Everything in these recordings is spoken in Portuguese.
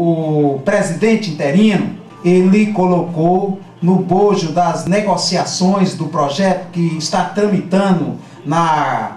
O presidente interino, ele colocou no bojo das negociações do projeto que está tramitando na,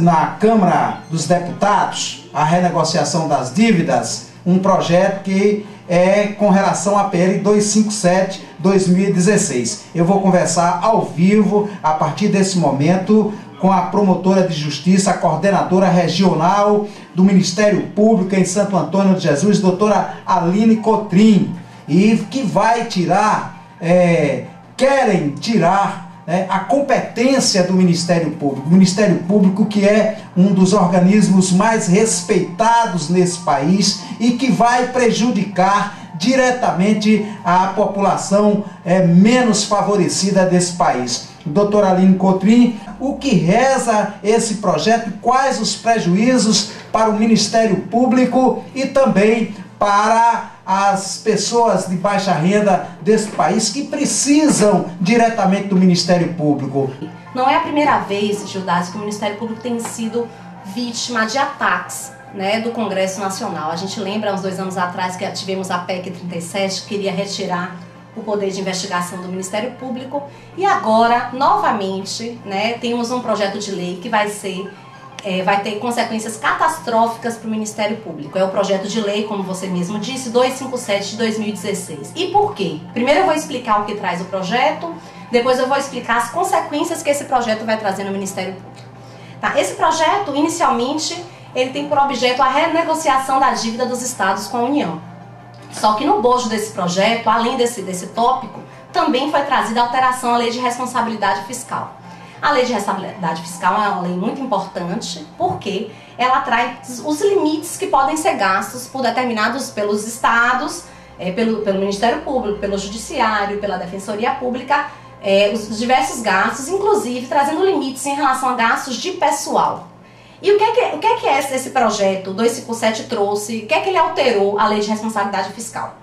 na Câmara dos Deputados, a renegociação das dívidas, um projeto que é com relação à PL 257-2016. Eu vou conversar ao vivo, a partir desse momento, com a promotora de justiça, a coordenadora regional do Ministério Público em Santo Antônio de Jesus, doutora Aline Cotrim, e que vai tirar, é, querem tirar né, a competência do Ministério Público. O Ministério Público, que é um dos organismos mais respeitados nesse país e que vai prejudicar diretamente a população é, menos favorecida desse país. Doutora Aline Cotrim, o que reza esse projeto, quais os prejuízos para o Ministério Público e também para as pessoas de baixa renda desse país que precisam diretamente do Ministério Público. Não é a primeira vez, Gildas, que o Ministério Público tem sido vítima de ataques né, do Congresso Nacional. A gente lembra, uns dois anos atrás, que tivemos a PEC 37, que queria retirar o poder de investigação do Ministério Público. E agora, novamente, né, temos um projeto de lei que vai ser é, vai ter consequências catastróficas para o Ministério Público. É o projeto de lei, como você mesmo disse, 257 de 2016. E por quê? Primeiro eu vou explicar o que traz o projeto, depois eu vou explicar as consequências que esse projeto vai trazer no Ministério Público. Tá? Esse projeto, inicialmente, ele tem por objeto a renegociação da dívida dos estados com a União. Só que no bojo desse projeto, além desse, desse tópico, também foi trazida a alteração à lei de responsabilidade fiscal. A lei de responsabilidade fiscal é uma lei muito importante porque ela traz os limites que podem ser gastos por determinados pelos estados, é, pelo, pelo Ministério Público, pelo Judiciário, pela Defensoria Pública, é, os diversos gastos, inclusive trazendo limites em relação a gastos de pessoal. E o que é que, o que, é que esse projeto 257 trouxe? O que é que ele alterou a lei de responsabilidade fiscal?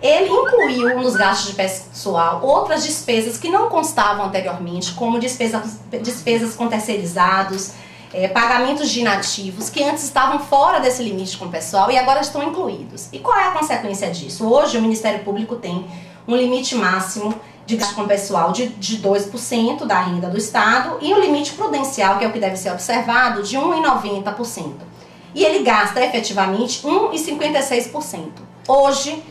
Ele incluiu nos gastos de pessoal outras despesas que não constavam anteriormente, como despesas, despesas com terceirizados, é, pagamentos de inativos, que antes estavam fora desse limite com o pessoal e agora estão incluídos. E qual é a consequência disso? Hoje o Ministério Público tem um limite máximo de gasto com pessoal de, de 2% da renda do Estado e um limite prudencial, que é o que deve ser observado, de 1,90%. E ele gasta efetivamente 1,56%. Hoje,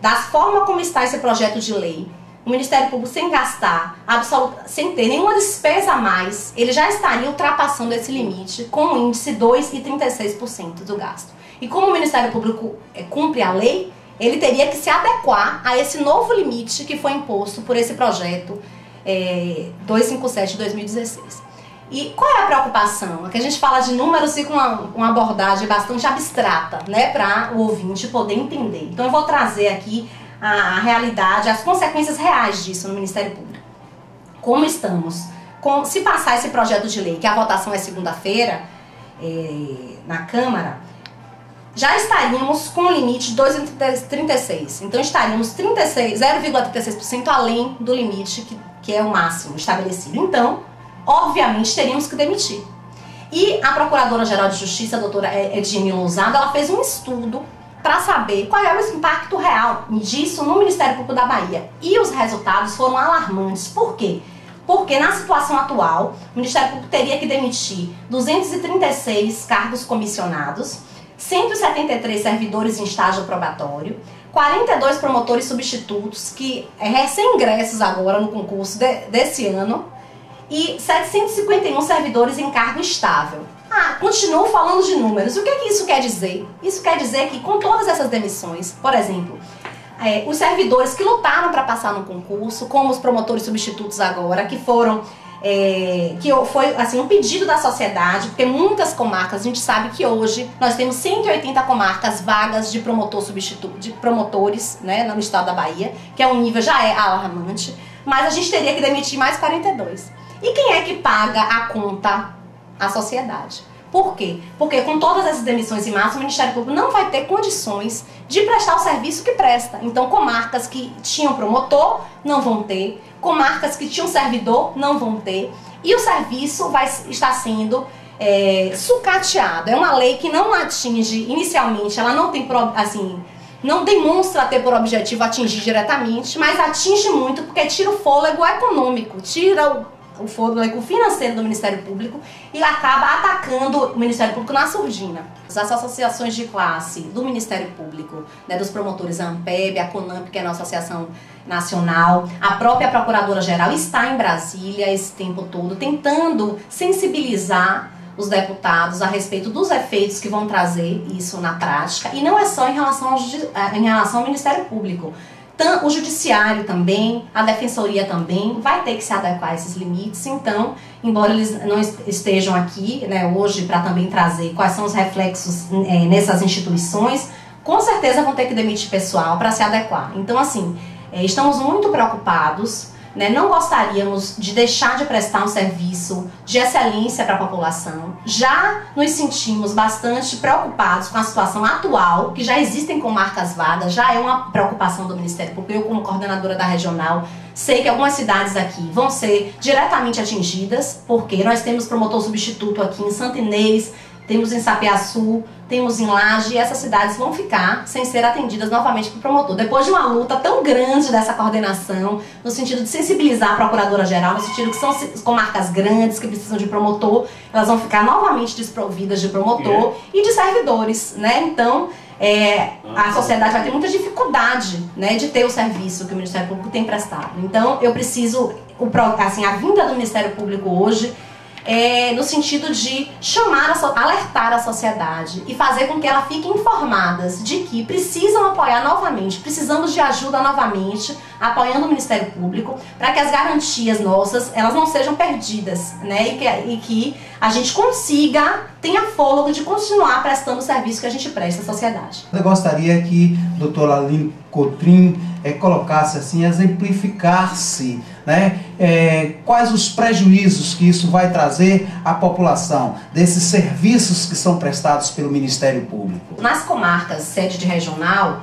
da forma como está esse projeto de lei, o Ministério Público sem gastar, absoluta, sem ter nenhuma despesa a mais, ele já estaria ultrapassando esse limite com o índice 2,36% do gasto. E como o Ministério Público é, cumpre a lei, ele teria que se adequar a esse novo limite que foi imposto por esse projeto é, 257 de 2016. E qual é a preocupação? É que a gente fala de números e com uma, uma abordagem bastante abstrata, né, para o ouvinte poder entender. Então eu vou trazer aqui a, a, realidade, as consequências reais disso no Ministério Público. Como estamos? Com, se passar esse projeto de lei, que a votação é segunda-feira é, na Câmara, já estaríamos com o limite de 2,36. Então estaríamos 0,36% além do limite que, que é o máximo estabelecido. Então, obviamente teríamos que demitir. E a Procuradora-Geral de Justiça, a doutora Edine Lousada, ela fez um estudo para saber qual é o impacto real disso no Ministério Público da Bahia. E os resultados foram alarmantes. Por quê? Porque na situação atual, o Ministério Público teria que demitir 236 cargos comissionados, 173 servidores em estágio probatório, 42 promotores substitutos que é recém-ingressos agora no concurso de, desse ano, e 751 servidores em cargo estável. Ah, continuo falando de números. O que, é que isso quer dizer? Isso quer dizer que com todas essas demissões, por exemplo, é, os servidores que lutaram para passar no concurso, como os promotores substitutos agora, que foram é, que foi assim um pedido da sociedade, porque muitas comarcas, a gente sabe que hoje nós temos 180 comarcas vagas de promotor substituto, de promotores, né, no estado da Bahia, que é um nível já é alarmante, mas a gente teria que demitir mais 42. E quem é que paga a conta? A sociedade. Por quê? Porque com todas essas demissões em massa, o Ministério Público não vai ter condições de prestar o serviço que presta. Então, comarcas que tinham promotor não vão ter, comarcas que tinham servidor não vão ter, e o serviço vai estar sendo é, sucateado. É uma lei que não atinge inicialmente, ela não tem assim não demonstra ter por objetivo atingir diretamente, mas atinge muito porque tira o fôlego econômico, tira o o fôlego financeiro do Ministério Público e acaba atacando o Ministério Público na surdina. As associações de classe do Ministério Público, né, dos promotores, a AMPEB, a CONAMP, que é a nossa associação nacional, a própria Procuradora-Geral está em Brasília esse tempo todo, tentando sensibilizar os deputados a respeito dos efeitos que vão trazer isso na prática, e não é só em relação ao, eh, em relação ao Ministério Público o judiciário também, a defensoria também vai ter que se adequar a esses limites. Então, embora eles não estejam aqui né, hoje para também trazer quais são os reflexos é, nessas instituições, com certeza vão ter que demitir pessoal para se adequar. Então, assim, é, estamos muito preocupados né? Não gostaríamos de deixar de prestar um serviço de excelência para a população. Já nos sentimos bastante preocupados com a situação atual, que já existem comarcas vagas, já é uma preocupação do Ministério Público. Eu, como coordenadora da regional, sei que algumas cidades aqui vão ser diretamente atingidas, porque nós temos promotor substituto aqui em Santa Inês, temos em Sapiaçu, temos em Laje, e essas cidades vão ficar sem ser atendidas novamente pelo promotor. Depois de uma luta tão grande dessa coordenação, no sentido de sensibilizar a procuradora-geral, no sentido que são comarcas grandes que precisam de promotor, elas vão ficar novamente desprovidas de promotor é. e de servidores, né? Então, é, a sociedade vai ter muita dificuldade né, de ter o serviço que o Ministério Público tem prestado. Então, eu preciso, o, assim, a vinda do Ministério Público hoje é, no sentido de chamar, a, alertar a sociedade e fazer com que ela fique informadas de que precisam apoiar novamente, precisamos de ajuda novamente, apoiando o Ministério Público, para que as garantias nossas elas não sejam perdidas, né? E que, e que a gente consiga, tenha fôlego de continuar prestando o serviço que a gente presta à sociedade. Eu gostaria que a doutora Aline Cotrim é, colocasse assim, exemplificasse né, é, quais os prejuízos que isso vai trazer à população desses serviços que são prestados pelo Ministério Público. Nas comarcas sede de regional,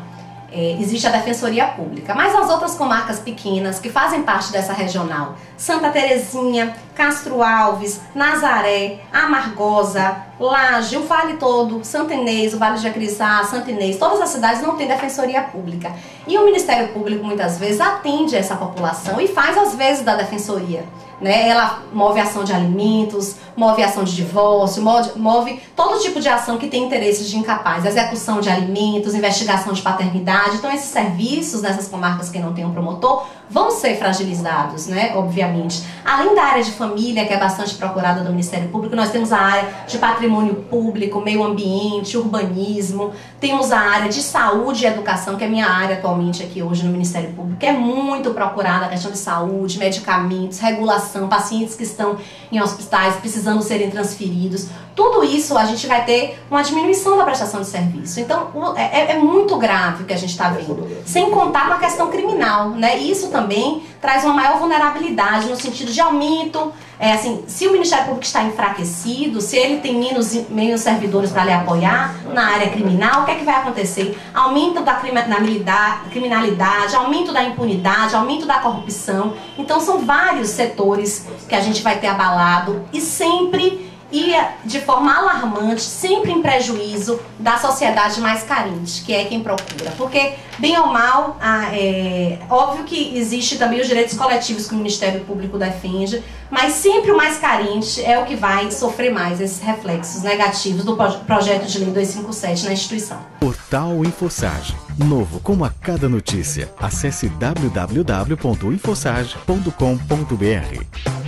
é, existe a Defensoria Pública, mas as outras comarcas pequenas que fazem parte dessa regional, Santa Terezinha, Castro Alves, Nazaré, Amargosa, Laje, o Vale todo, Santa Inês, o Vale de Acriçá, Santa Inês, todas as cidades não têm Defensoria Pública. E o Ministério Público muitas vezes atende essa população e faz às vezes da Defensoria. Né? Ela move ação de alimentos, move ação de divórcio, move, move todo tipo de ação que tem interesses de incapaz, execução de alimentos, investigação de paternidade. Então, esses serviços nessas comarcas que não tem um promotor vão ser fragilizados, né? Obviamente. Além da área de família, que é bastante procurada do Ministério Público, nós temos a área de patrimônio público, meio ambiente, urbanismo, temos a área de saúde e educação, que é minha área atualmente aqui hoje no Ministério Público, que é muito procurada a questão de saúde, medicamentos, regulação, pacientes que estão em hospitais precisando serem transferidos. Tudo isso a gente vai ter uma diminuição da prestação de serviço. Então, é, é muito grave o que a gente está vendo. Sem contar uma questão criminal, né? Isso também traz uma maior vulnerabilidade no sentido de aumento. É, assim, se o Ministério Público está enfraquecido, se ele tem menos, menos servidores para lhe apoiar na área criminal, o que é que vai acontecer? Aumento da criminalidade, criminalidade, aumento da impunidade, aumento da corrupção. Então, são vários setores que a gente vai ter abalado e sempre e de forma alarmante, sempre em prejuízo da sociedade mais carente, que é quem procura. Porque, bem ou mal, é óbvio que existe também os direitos coletivos que o Ministério Público defende, mas sempre o mais carente é o que vai sofrer mais esses reflexos negativos do projeto de lei 257 na instituição. Portal Infosage. Novo como a cada notícia. Acesse www.infosage.com.br.